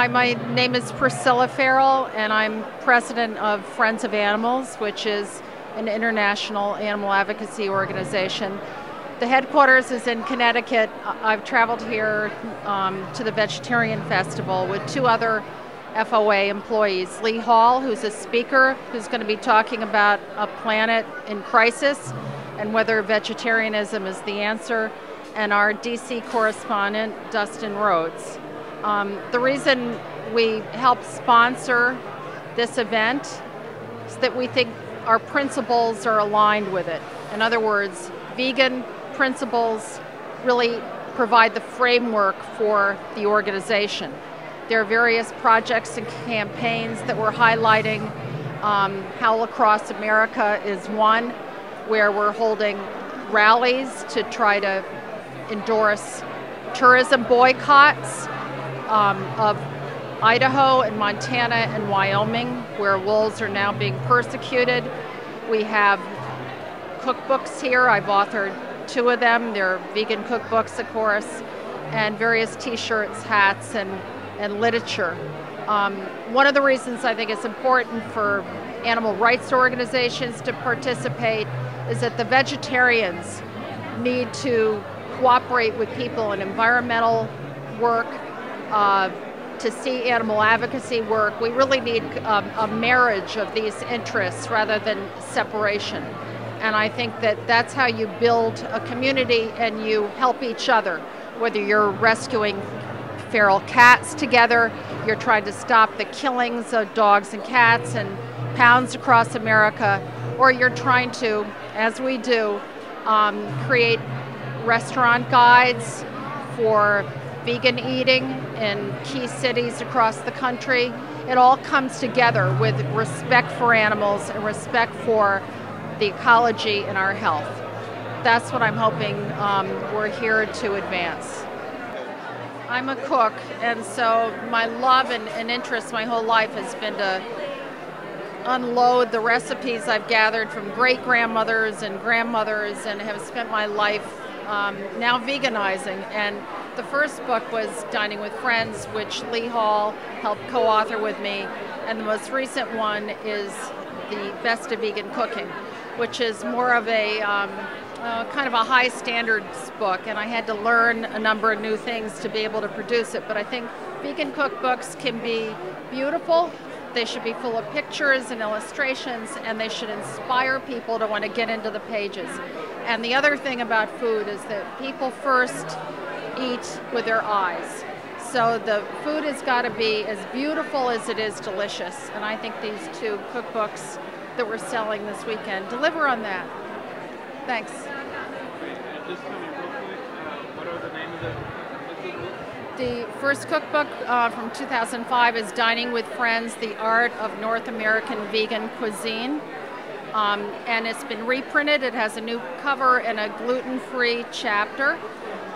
Hi, my name is Priscilla Feral, and I'm president of Friends of Animals, which is an international animal advocacy organization. The headquarters is in Connecticut. I've traveled here um, to the Vegetarian Festival with two other FOA employees Lee Hall, who's a speaker who's going to be talking about a planet in crisis and whether vegetarianism is the answer, and our DC correspondent, Dustin Rhodes. Um, the reason we help sponsor this event is that we think our principles are aligned with it. In other words, vegan principles really provide the framework for the organization. There are various projects and campaigns that we're highlighting. Um, Howl Across America is one where we're holding rallies to try to endorse tourism boycotts um, of Idaho and Montana and Wyoming, where wolves are now being persecuted. We have cookbooks here. I've authored two of them. They're vegan cookbooks, of course, and various T-shirts, hats, and and literature. Um, one of the reasons I think it's important for animal rights organizations to participate is that the vegetarians need to cooperate with people in environmental work, uh, to see animal advocacy work. We really need um, a marriage of these interests rather than separation. And I think that that's how you build a community and you help each other, whether you're rescuing feral cats together, you're trying to stop the killings of dogs and cats and pounds across America, or you're trying to, as we do, um, create restaurant guides for vegan eating in key cities across the country. It all comes together with respect for animals and respect for the ecology and our health. That's what I'm hoping um, we're here to advance. I'm a cook, and so my love and, and interest my whole life has been to unload the recipes I've gathered from great grandmothers and grandmothers and have spent my life um, now veganizing. And the first book was Dining with Friends, which Lee Hall helped co author with me. And the most recent one is The Best of Vegan Cooking, which is more of a um, uh, kind of a high standards book. And I had to learn a number of new things to be able to produce it. But I think vegan cookbooks can be beautiful they should be full of pictures and illustrations, and they should inspire people to want to get into the pages. And the other thing about food is that people first eat with their eyes. So the food has got to be as beautiful as it is delicious. And I think these two cookbooks that we're selling this weekend deliver on that. Thanks. The first cookbook uh, from 2005 is Dining with Friends The Art of North American Vegan Cuisine. Um, and it's been reprinted. It has a new cover and a gluten free chapter.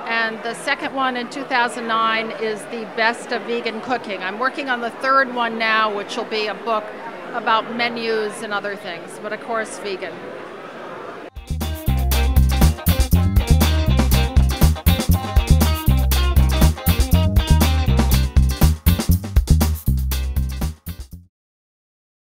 And the second one in 2009 is The Best of Vegan Cooking. I'm working on the third one now, which will be a book about menus and other things, but of course, vegan.